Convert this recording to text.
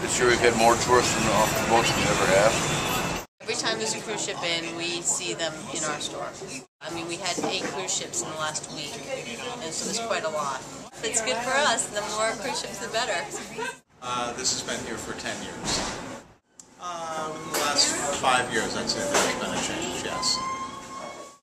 This year we've had more tourists than off the boats than we ever have. Every time there's a cruise ship in, we see them in our store. I mean, we had eight cruise ships in the last week, and so there's quite a lot. It's good for us. The more cruise ships, the better. Uh, this has been here for 10 years. Uh, within the last five years, I'd say there's been a change.